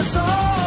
was all.